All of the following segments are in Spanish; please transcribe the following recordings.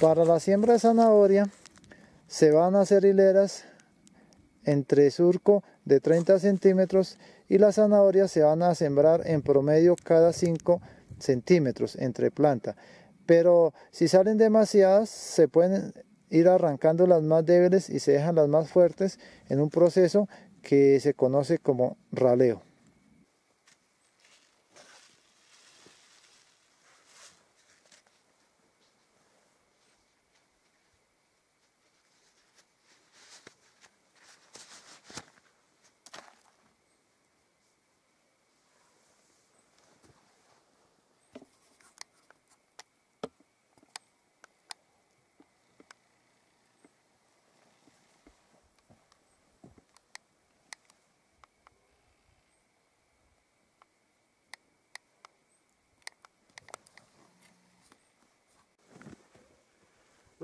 Para la siembra de zanahoria se van a hacer hileras entre surco de 30 centímetros y las zanahorias se van a sembrar en promedio cada 5 centímetros entre planta. Pero si salen demasiadas se pueden ir arrancando las más débiles y se dejan las más fuertes en un proceso que se conoce como raleo.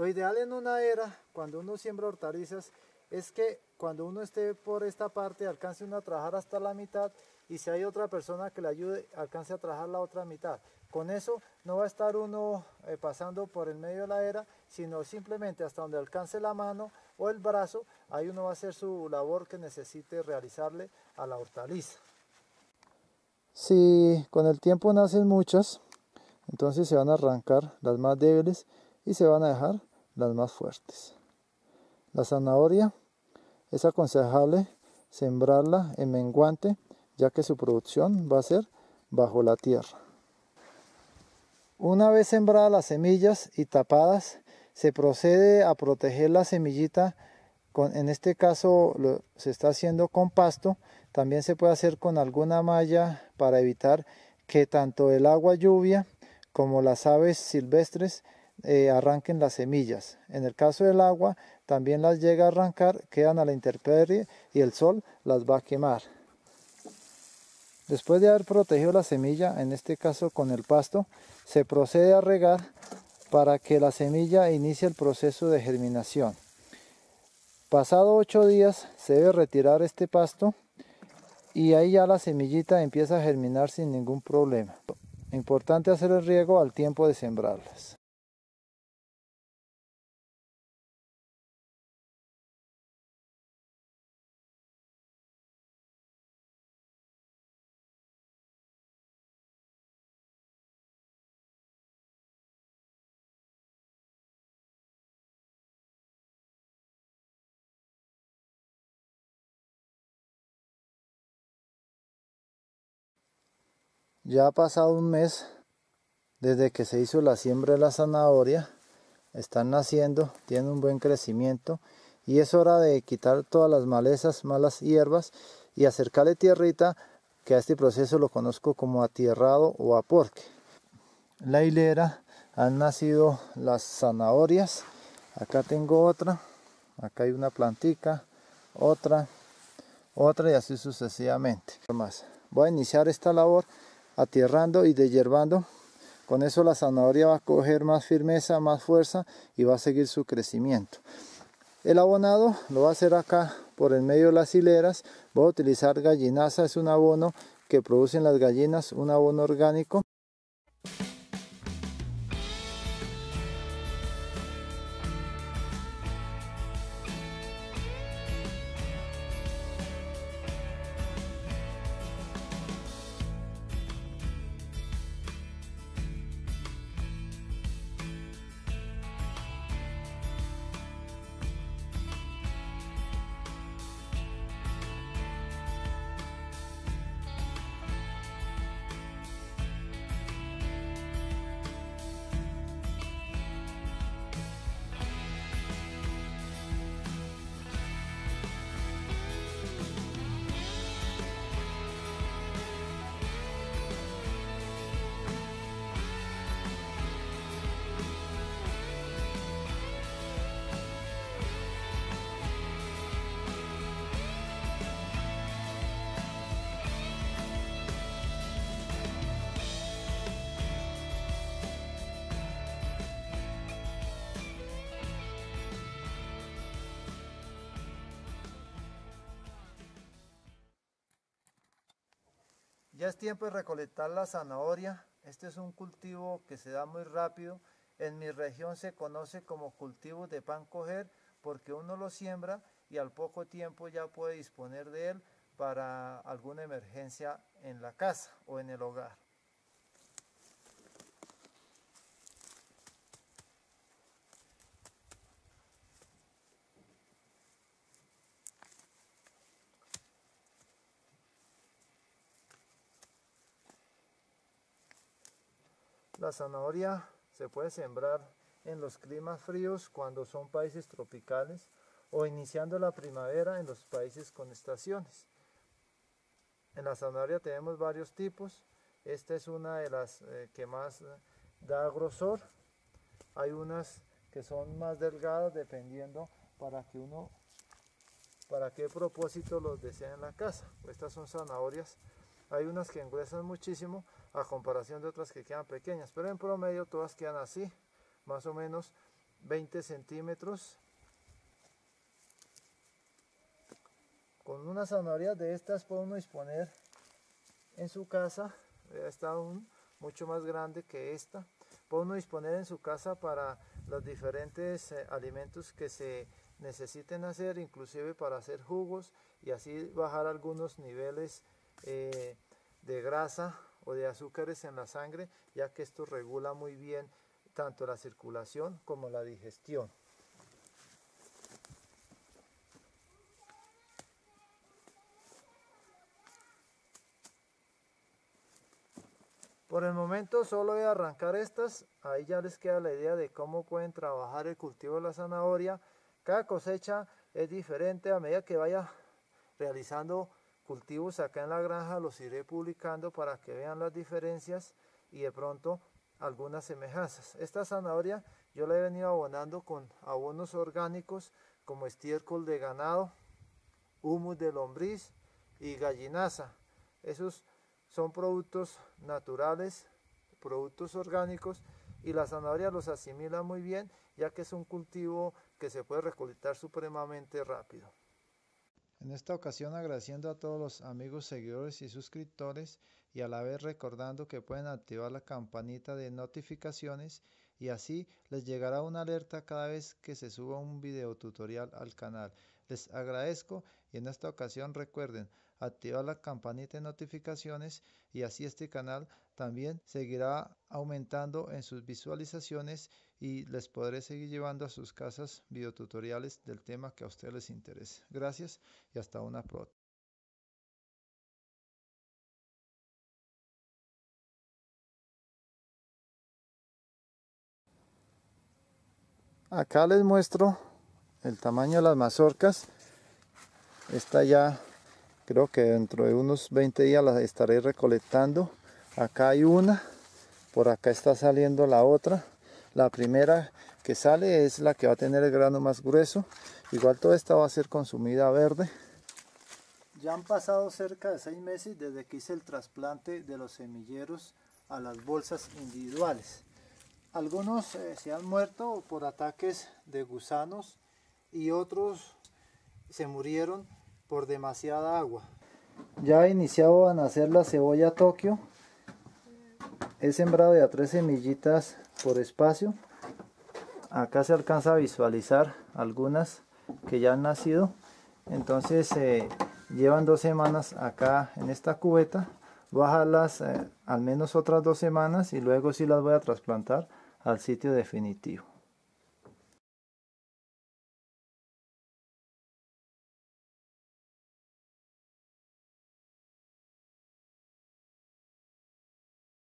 Lo ideal en una era, cuando uno siembra hortalizas, es que cuando uno esté por esta parte alcance uno a trabajar hasta la mitad y si hay otra persona que le ayude, alcance a trabajar la otra mitad. Con eso no va a estar uno eh, pasando por el medio de la era, sino simplemente hasta donde alcance la mano o el brazo, ahí uno va a hacer su labor que necesite realizarle a la hortaliza. Si con el tiempo nacen muchas, entonces se van a arrancar las más débiles y se van a dejar las más fuertes. La zanahoria es aconsejable sembrarla en menguante ya que su producción va a ser bajo la tierra. Una vez sembradas las semillas y tapadas, se procede a proteger la semillita, en este caso se está haciendo con pasto, también se puede hacer con alguna malla para evitar que tanto el agua lluvia como las aves silvestres eh, arranquen las semillas. En el caso del agua, también las llega a arrancar, quedan a la intemperie y el sol las va a quemar. Después de haber protegido la semilla, en este caso con el pasto, se procede a regar para que la semilla inicie el proceso de germinación. Pasado 8 días se debe retirar este pasto y ahí ya la semillita empieza a germinar sin ningún problema. Importante hacer el riego al tiempo de sembrarlas. Ya ha pasado un mes desde que se hizo la siembra de la zanahoria. Están naciendo, tienen un buen crecimiento y es hora de quitar todas las malezas, malas hierbas y acercarle tierrita, que a este proceso lo conozco como atierrado o aporque. La hilera han nacido las zanahorias. Acá tengo otra, acá hay una plantica, otra, otra y así sucesivamente. Más. Voy a iniciar esta labor atierrando y deshiervando. Con eso la zanahoria va a coger más firmeza, más fuerza y va a seguir su crecimiento. El abonado lo va a hacer acá por el medio de las hileras. Voy a utilizar gallinaza, es un abono que producen las gallinas, un abono orgánico. Ya es tiempo de recolectar la zanahoria. Este es un cultivo que se da muy rápido En mi región se conoce como cultivo de pan coger porque uno lo siembra y al poco tiempo ya puede disponer de él para alguna emergencia en la casa o en el hogar. La zanahoria se puede sembrar en los climas fríos cuando son países tropicales o iniciando la primavera en los países con estaciones. En la zanahoria tenemos varios tipos. Esta es una de las eh, que más eh, da grosor. Hay unas que son más delgadas dependiendo para uno para qué propósito los desea en la casa. Estas son zanahorias. Hay unas que engruesan muchísimo a comparación de otras que quedan pequeñas, pero en promedio todas quedan así, más o menos 20 centímetros. Con una zanahoria de estas puede uno disponer en su casa, está aún mucho más grande que esta, puede uno disponer en su casa para los diferentes eh, alimentos que se necesiten hacer, inclusive para hacer jugos y así bajar algunos niveles eh, de grasa o de azúcares en la sangre, ya que esto regula muy bien tanto la circulación como la digestión. Por el momento solo voy a arrancar estas, ahí ya les queda la idea de cómo pueden trabajar el cultivo de la zanahoria. Cada cosecha es diferente a medida que vaya realizando cultivos acá en la granja los iré publicando para que vean las diferencias y de pronto algunas semejanzas. Esta zanahoria yo la he venido abonando con abonos orgánicos como estiércol de ganado, humus de lombriz y gallinaza. Esos son productos naturales, productos orgánicos y la zanahoria los asimila muy bien ya que es un cultivo que se puede recolectar supremamente rápido. En esta ocasión agradeciendo a todos los amigos, seguidores y suscriptores y a la vez recordando que pueden activar la campanita de notificaciones y así les llegará una alerta cada vez que se suba un video tutorial al canal. Les agradezco y en esta ocasión recuerden activar la campanita de notificaciones y así este canal también seguirá aumentando en sus visualizaciones y les podré seguir llevando a sus casas videotutoriales del tema que a ustedes les interese. Gracias y hasta una próxima. Acá les muestro el tamaño de las mazorcas. Esta ya creo que dentro de unos 20 días la estaré recolectando. Acá hay una, por acá está saliendo la otra. La primera que sale es la que va a tener el grano más grueso. Igual toda esta va a ser consumida verde. Ya han pasado cerca de seis meses desde que hice el trasplante de los semilleros a las bolsas individuales. Algunos eh, se han muerto por ataques de gusanos y otros se murieron por demasiada agua. Ya ha iniciado a nacer la cebolla Tokio. He sembrado ya tres semillitas por espacio. Acá se alcanza a visualizar algunas que ya han nacido. Entonces eh, llevan dos semanas acá en esta cubeta. Bajarlas eh, al menos otras dos semanas y luego sí las voy a trasplantar al sitio definitivo.